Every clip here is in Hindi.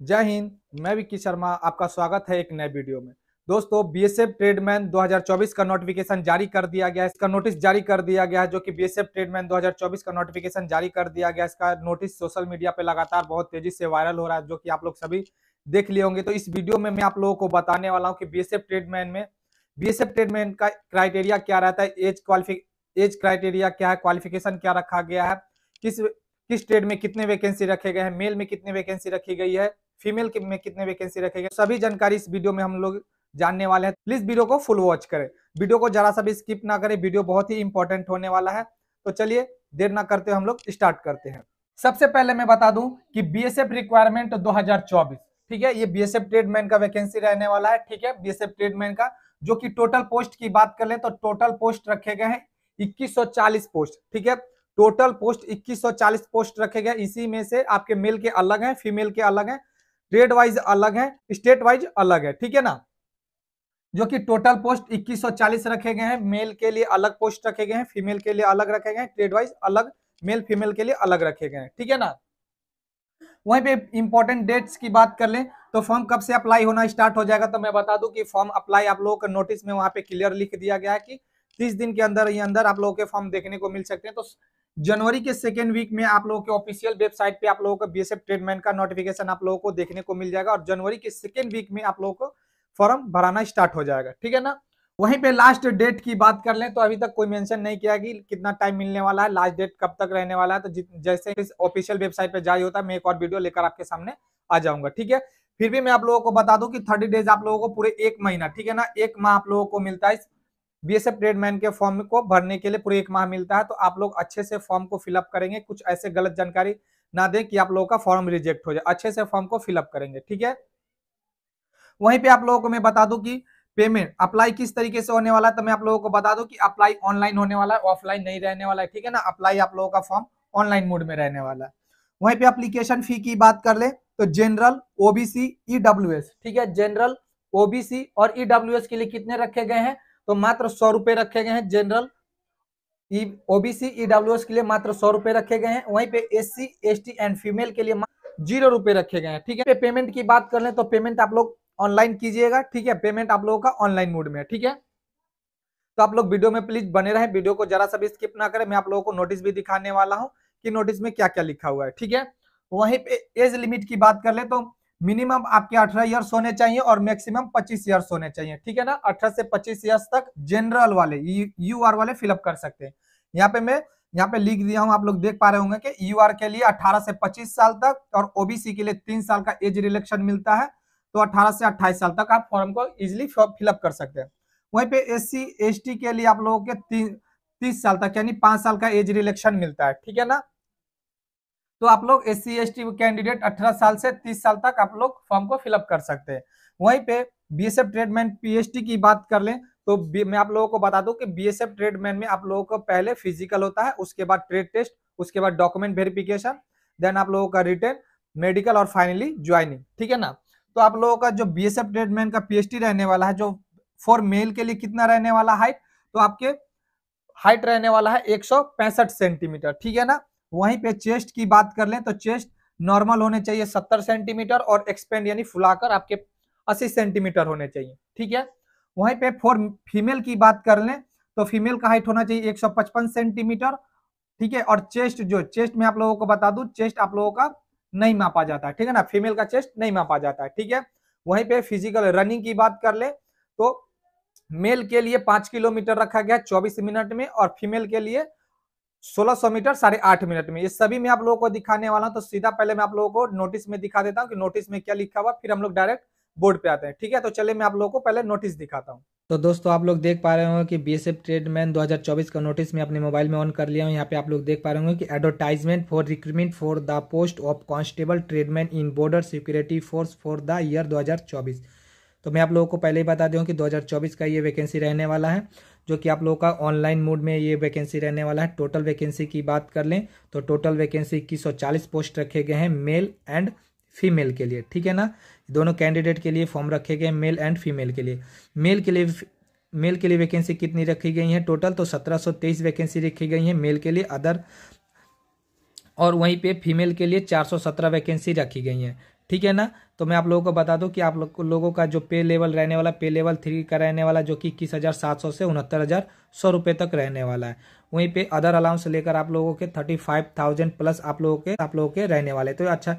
जय हिंद, मैं विक्की शर्मा, आपका स्वागत है एक नए वीडियो में। दोस्तों बीएसएफ ट्रेडमैन 2024 का नोटिफिकेशन जारी कर दिया गया है। इसका नोटिस जारी कर दिया गया है, जो कि बीएसएफ ट्रेडमैन 2024 का नोटिफिकेशन जारी कर दिया गया इसका नोटिस सोशल मीडिया पे लगातार बहुत तेज़ी से वायरल हो रहा है, जो कि आप लोग सभी देख लिए होंगे। तो इस वीडियो में मैं आप लोगों को बताने वाला हूँ कि बीएसएफ ट्रेडमैन में बीएसएफ ट्रेडमैन का क्राइटेरिया क्या रहता है एज क्वालिफिक एज क्राइटेरिया क्या है क्वालिफिकेशन क्या रखा गया है, किस किस ट्रेड में कितने वैकेंसी रखे गए हैं मेल में कितनी वैकेंसी रखी गई है फीमेल में कितने वैकेंसी रखे गए, सभी जानकारी इस वीडियो में हम लोग जानने वाले हैं। प्लीज़ वीडियो को फुल वॉच करें। वीडियो को जरा सा भी स्किप ना करें वीडियो बहुत ही इंपॉर्टेंट होने वाला है। तो चलिए, देर ना करते हम लोग स्टार्ट करते हैं। सबसे पहले मैं बता दूँ कि बीएसएफ रिक्वायरमेंट 2024 ठीक है? ये बीएसएफ ट्रेडमैन का वैकेंसी रहने वाला है, ठीक है? बीएसएफ ट्रेडमैन का, जो कि टोटल पोस्ट की बात कर ले तो टोटल पोस्ट रखे गए हैं 2140 पोस्ट ठीक है? टोटल पोस्ट 2140 पोस्ट रखे गए। इसी में से आपके मेल के अलग हैं फीमेल के अलग हैं। ट्रेड वाइज अलग है स्टेट वाइज अलग है, ठीक है ना? जो कि टोटल पोस्ट 2140 रखे गए हैं मेल के लिए अलग पोस्ट रखे गए हैं फीमेल के लिए अलग रखे गए हैं ट्रेड वाइज अलग मेल फीमेल के लिए अलग रखे गए हैं, ठीक है ना? वहीं पे इंपॉर्टेंट डेट्स की बात कर लें तो फॉर्म कब से अप्लाई होना स्टार्ट हो जाएगा तो मैं बता दूँ कि फॉर्म अप्लाई आप लोगों का नोटिस में वहाँ पे क्लियर लिख दिया गया है कि तीस दिन के अंदर ही अंदर आप लोगों के फॉर्म देखने को मिल सकते हैं तो जनवरी के सेकेंड वीक में आप लोगों के ऑफिशियल वेबसाइट पे आप लोगों को बीएसएफ ट्रेडमैन का नोटिफिकेशन आप लोगों को देखने को मिल जाएगा और जनवरी के सेकेंड वीक में आप लोगों को फॉर्म भराना स्टार्ट हो जाएगा। ठीक है ना? वहीं पे लास्ट डेट की बात कर लें तो अभी तक कोई मेंशन नहीं किया कि कितना टाइम मिलने वाला है लास्ट डेट कब तक रहने वाला है। तो जैसे इस ऑफिशियल वेबसाइट पे जारी होता है मैं एक और वीडियो लेकर आपके सामने आ जाऊँगा। ठीक है? फिर भी मैं आप लोगों को बता दूँ कि थर्टी डेज़ आप लोगों को पूरे एक महीना, ठीक है ना? एक माह आप लोगों को मिलता है बीएसएफ ट्रेडमैन के फॉर्म को भरने के लिए पूरे एक माह मिलता है तो आप लोग अच्छे से फॉर्म को फिलअप करेंगे। कुछ ऐसे गलत जानकारी ना दें कि आप लोगों का फॉर्म रिजेक्ट हो जाए। अच्छे से फॉर्म को फिलअप करेंगे, ठीक है? वहीं पे आप लोगों को मैं बता दूँ कि पेमेंट अप्लाई किस तरीके से होने वाला है तो मैं आप लोगों को बता दूँ कि अप्लाई ऑनलाइन होने वाला है ऑफलाइन नहीं रहने वाला है, ठीक है ना? अप्लाई आप लोगों का फॉर्म ऑनलाइन मोड में रहने वाला है। वहीं पे अप्लीकेशन फ़ी की बात कर ले तो जनरल ओबीसी ईडब्ल्यूएस ठीक है? जनरल ओबीसी और ईडब्ल्यूएस के लिए कितने रखे गए हैं? तो मात्र सौ रुपए रखे गए हैं जनरल ओबीसी ईडब्ल्यूएस के लिए मात्र सौ रुपए रखे गए हैं। वहीं पे S C S T and female के लिए ज़ीरो रुपए रखे गए हैं। ठीक है? पेमेंट की बात कर ले तो पेमेंट आप लोग ऑनलाइन कीजिएगा। ठीक है? पेमेंट आप लोगों का ऑनलाइन मोड में है। ठीक है? तो आप लोग वीडियो में प्लीज़ बने रहे। वीडियो को जरा सा भी स्किप ना करें। मैं आप लोगों को नोटिस भी दिखाने वाला हूँ कि नोटिस में क्या क्या लिखा हुआ है। ठीक है? वहीं पे एज लिमिट की बात कर ले तो मिनिमम आपके अठारह ईयर्स होने चाहिए और मैक्सिमम पच्चीस ईयर्स होने चाहिए। ठीक है ना? अठारह से पच्चीस ईयर्स तक जनरल वाले, यू आर वाले फिलअप कर सकते हैं। यहाँ पे मैं, यहाँ पे लिख दिया हूँ, आप लोग देख पा रहे होंगे कि यू आर के लिए 18 से 25 साल तक और ओबीसी के लिए तीन साल का एज रिलेक्शन मिलता है। तो 18 से 28 साल तक आप फॉर्म को इजिली फिलअप कर सकते हैं। वहीं पे एस सी के लिए आप लोगों के तीस साल तक, यानी पाँच साल का एज रिलेक्शन मिलता है। ठीक है ना? तो आप लोग एस सी कैंडिडेट अठारह साल से तीस साल तक आप लोग फॉर्म को फिलअप कर सकते हैं। वहीं पे बीएसएफ ट्रेडमैन पीएचडी की बात कर लें तो मैं आप लोगों को बता दूँ कि बीएसएफ ट्रेडमैन में आप लोगों को पहले फ़िज़िकल होता है, उसके बाद ट्रेड टेस्ट उसके बाद डॉक्यूमेंट वेरिफिकेशन देन आप लोगों का रिटर्न मेडिकल और फाइनली ज्वाइनिंग ठीक है ना? तो आप लोगों का जो बीएसएफ ट्रेडमैन का पीएचडी रहने वाला है, जो फॉर मेल के लिए कितना रहने वाला हाइट तो आपके हाइट रहने वाला है एक सौ पैंसठ सेंटीमीटर ठीक है ना? वहीं पे चेस्ट की बात कर लें तो चेस्ट नॉर्मल होने चाहिए सत्तर सेंटीमीटर और एक्सपेंड यानी फुलाकर आपके अस्सी सेंटीमीटर होने चाहिए। ठीक है? वहीं पे फॉर फीमेल की बात कर लें तो फीमेल का हाइट होना चाहिए 155 सेंटीमीटर। ठीक है? और चेस्ट जो, चेस्ट में आप लोगों को बता दूँ, चेस्ट आप लोगों का नहीं मापा जाता है। ठीक है ना? फीमेल का चेस्ट नहीं मापा जाता है। ठीक है? वहीं पे फ़िज़िकल रनिंग की बात कर ले तो मेल के लिए पाँच किलोमीटर रखा गया चौबीस मिनट में और फीमेल के लिए 1600 मीटर, साढ़े आठ मिनट में। ये सभी मैं आप लोगों को दिखाने वाला हूँ तो सीधा पहले मैं आप लोगों को नोटिस में दिखा देता हूँ कि नोटिस में क्या लिखा हुआ फिर हम लोग डायरेक्ट बोर्ड पे आते हैं। ठीक है तो चले मैं आप लोगों को पहले नोटिस दिखाता हूँ। तो दोस्तों, आप लोग देख पा रहे होंगे कि बीएसएफ ट्रेडमैन 2024 का नोटिस मैं अपने मोबाइल में ऑन कर लिया हूँ। यहाँ पे आप लोग देख पा रहे होंगे कि advertisement for recruitment for the post of constable tradesman in border security force for the year 2024 तो मैं आप लोगों को पहले ही बता दूँ कि 2024 का ये वैकेंसी रहने वाला है, जो कि आप लोगों का ऑनलाइन मोड में ये वैकेंसी रहने वाला है। टोटल वैकेंसी की बात कर लें तो टोटल वैकेंसी इक्कीस पोस्ट रखे गए हैं मेल एंड फीमेल के लिए, ठीक है ना? दोनों कैंडिडेट के लिए फॉर्म रखे गए मेल एंड फीमेल के लिए। मेल के लिए मेल के लिए वैकेंसी कितनी रखी गई है? टोटल तो सत्रह वैकेंसी रखी गई है मेल के लिए अदर और वहीं पे फीमेल के लिए 417 वैकेंसी रखी गई है। ठीक है ना? तो मैं आप लोगों को बता दूँ कि आप लोग, लोगों का जो पे लेवल रहने वाला पे लेवल थ्री का रहने वाला जो कि इक्कीस हज़ार सात सौ से उनहत्तर हज़ार सौ रुपये तक रहने वाला है। वहीं पे अदर अलाउंस लेकर आप लोगों के थर्टी फाइव थाउज़ेंड प्लस आप लोगों के, आप लोगों के रहने वाले। तो अच्छा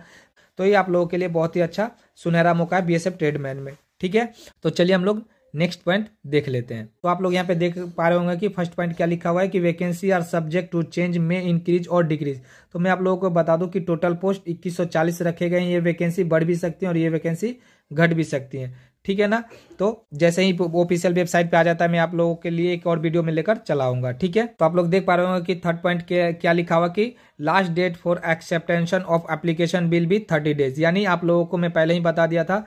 तो ये आप लोगों के लिए बहुत ही अच्छा सुनहरा मौका है बीएसएफ ट्रेडमैन में। ठीक है? तो चलिए हम लोग नेक्स्ट पॉइंट देख लेते हैं। तो आप लोग यहाँ पे देख पा रहे होंगे कि फ़र्स्ट पॉइंट क्या लिखा हुआ है कि vacancy are subject to change में इंक्रीज और डिक्रीज। तो मैं आप लोगों को बता दूँ कि टोटल पोस्ट 2140 रखे गए हैं। ये वैकेंसी बढ़ भी सकती है और ये वैकेंसी घट भी सकती है। ठीक है ना? तो जैसे ही ऑफिशियल वेबसाइट पे आ जाता है, मैं आप लोगों के लिए एक और वीडियो में लेकर चलाऊँगा। ठीक है? तो आप लोग देख पा रहे होंगे कि थर्ड पॉइंट क्या लिखा हुआ कि last date for acceptance of application will be thirty days यानी आप लोगों को मैं पहले ही बता दिया था।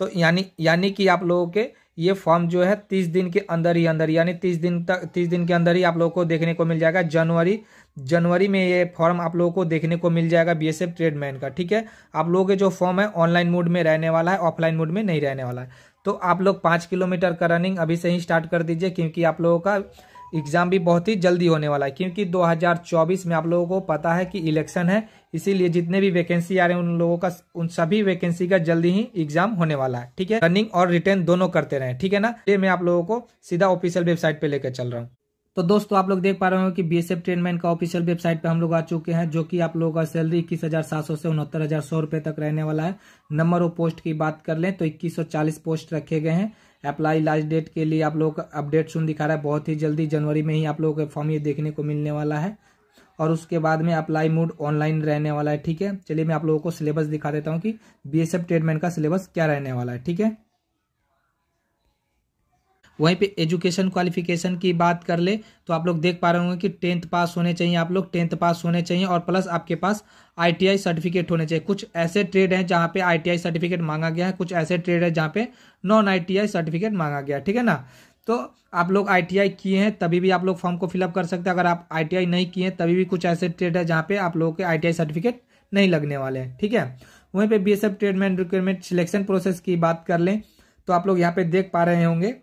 तो यानी यानी कि आप लोगों के ये फॉर्म जो है तीस दिन के अंदर ही अंदर, यानी तीस दिन तक, तीस दिन के अंदर ही आप लोगों को देखने को मिल जाएगा जनवरी। जनवरी में ये फॉर्म आप लोगों को देखने को मिल जाएगा बीएसएफ ट्रेडमैन का, ठीक है? आप लोगों के जो फॉर्म है ऑनलाइन मोड में रहने वाला है, ऑफलाइन मोड में नहीं रहने वाला है। तो आप लोग पाँच किलोमीटर का रनिंग अभी से ही स्टार्ट कर दीजिए, क्योंकि आप लोगों का एग्ज़ाम भी बहुत ही जल्दी होने वाला है, क्योंकि 2024 में आप लोगों को पता है कि इलेक्शन है, इसीलिए जितने भी वैकेंसी आ रहे हैं, उन लोगों का, उन सभी वैकेंसी का जल्दी ही एग्ज़ाम होने वाला है, ठीक है? रनिंग और रिटर्न दोनों करते रहे, ठीक है ना? ये मैं आप लोगों को सीधा ऑफिशियल वेबसाइट पे लेकर चल रहा हूँ। तो दोस्तों, आप लोग देख पा रहे हो कि बीएसएफ ट्रेनमैन का ऑफिशियल वेबसाइट पे हम लोग आ चुके हैं, जो कि आप लोगों का सैलरी इक्कीस हज़ार सात सौ से उनहत्तर हज़ार सौ रुपए तक रहने वाला है। नंबर ऑफ़ पोस्ट की बात कर लें तो इक्कीस सौ चालीस पोस्ट रखे गए हैं। अप्लाई लास्ट डेट के लिए आप लोग अपडेट सुन दिखा रहा है। बहुत ही जल्दी जनवरी में ही आप लोगों का फॉर्म ये देखने को मिलने वाला है। और उसके बाद में अप्लाई मूड ऑनलाइन रहने वाला है, ठीक है? चलिए मैं आप लोगों को सिलेबस दिखा देता हूँ कि एफ़ ट्रेडमैन का सिलेबस क्या रहने वाला है, ठीक है? वहीं पे एजुकेशन क्वालिफिकेशन की बात कर ले तो आप लोग देख पा रहे होंगे कि टेंथ पास होने चाहिए आप लोग, टेंथ पास होने चाहिए और प्लस आपके पास आईटीआई सर्टिफिकेट होने चाहिए। कुछ ऐसे ट्रेड हैं जहाँ पे आईटीआई सर्टिफिकेट मांगा गया है, कुछ ऐसे ट्रेड है जहाँ पे नॉन आईटीआई सर्टिफिकेट मांगा गया ठीक है ना? तो आप लोग आईटीआई किए हैं, तभी भी आप लोग फॉर्म को फिलअप कर सकते हैं। अगर आप आईटीआई नहीं किए हैं तभी भी कुछ ऐसे ट्रेड है जहाँ पे आप लोगों के आईटीआई सर्टिफिकेट नहीं लगने वाले हैं, ठीक है? वहीं पे BSF tradesman requirement selection process की बात कर लें तो आप लोग यहाँ पे देख पा रहे होंगे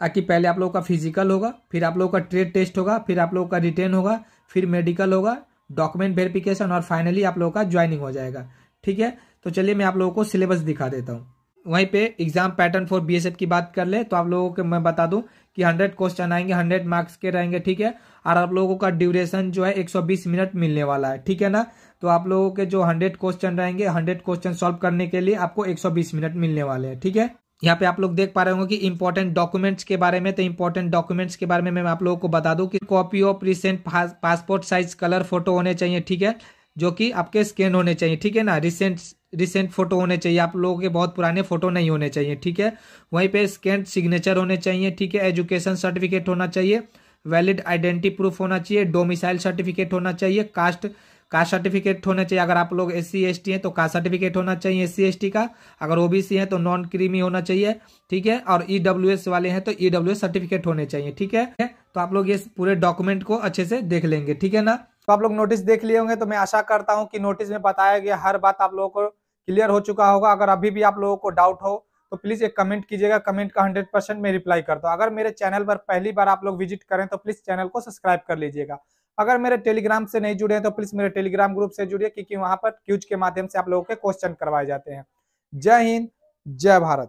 कि पहले आप लोगों का फ़िज़िकल होगा, फिर आप लोगों का ट्रेड टेस्ट होगा, फिर आप लोगों का रिटेन होगा, फिर मेडिकल होगा डॉक्यूमेंट वेरिफिकेशन और फाइनली आप लोगों का ज्वाइनिंग हो जाएगा। ठीक है? तो चलिए मैं आप लोगों को सिलेबस दिखा देता हूँ। वहीं पे एग्ज़ाम पैटर्न फॉर बीएसएफ की बात कर ले तो आप लोगों को मैं बता दूँ कि 100 क्वेश्चन आएँगे 100 मार्क्स के रहेंगे, ठीक है? और आप लोगों का ड्यूरेशन जो है 120 मिनट मिलने वाला है, ठीक है ना? तो आप लोगों के जो 100 क्वेश्चन रहेंगे 100 क्वेश्चन सॉल्व करने के लिए आपको 120 मिनट मिलने वाले हैं, ठीक है? यहाँ पे आप लोग देख पा रहे होंगे कि इंपॉर्टेंट डॉक्यूमेंट्स के बारे में तो इंपॉर्टेंट डॉक्यूमेंट्स के बारे में मैं आप लोगों को बता दूँ कि copy of recent passport size colour photo होने चाहिए, ठीक है? जो कि आपके स्कैन होने चाहिए, ठीक है ना? रिसेंट रिसेंट फ़ोटो होने चाहिए। आप लोगों के बहुत पुराने फ़ोटो नहीं होने चाहिए, ठीक है? वहीं पे स्कैन सिग्नेचर होने चाहिए, ठीक है? एजुकेशन सर्टिफिकेट होना चाहिए। वैलिड आइडेंटिटी प्रूफ होना चाहिए। डोमिसाइल सर्टिफिकेट होना चाहिए। कास्ट कास्ट सर्टिफिकेट होना चाहिए। अगर आप लोग एस सी एस टी हैं तो कास्ट सर्टिफिकेट होना चाहिए एस सी एस टी का। अगर ओबीसी है तो नॉन क्रीमी होना चाहिए, ठीक है? और ई डब्ल्यू एस वाले हैं तो ई डब्ल्यू एस सर्टिफिकेट होने चाहिए, ठीक है? तो आप लोग ये पूरे डॉक्यूमेंट को अच्छे से देख लेंगे, ठीक है ना? तो आप लोग नोटिस देख लिए होंगे तो मैं आशा करता हूँ कि नोटिस में बताया गया हर बात आप लोगों को क्लियर हो चुका होगा। अगर अभी भी आप लोगों को डाउट हो तो प्लीज़ एक कमेंट कीजिएगा कमेंट का हंड्रेड परसेंट मैं रिप्लाई करता हूँ। अगर मेरे चैनल पर पहली बार आप लोग विज़िट करें तो प्लीज़ चैनल को सब्सक्राइब कर लीजिएगा। अगर मेरे टेलीग्राम से नहीं जुड़े हैं तो प्लीज़ मेरे टेलीग्राम ग्रुप से जुड़िए, क्योंकि वहाँ पर क्यूज के माध्यम से आप लोगों के क्वेश्चन करवाए जाते हैं। जय हिंद, जय भारत।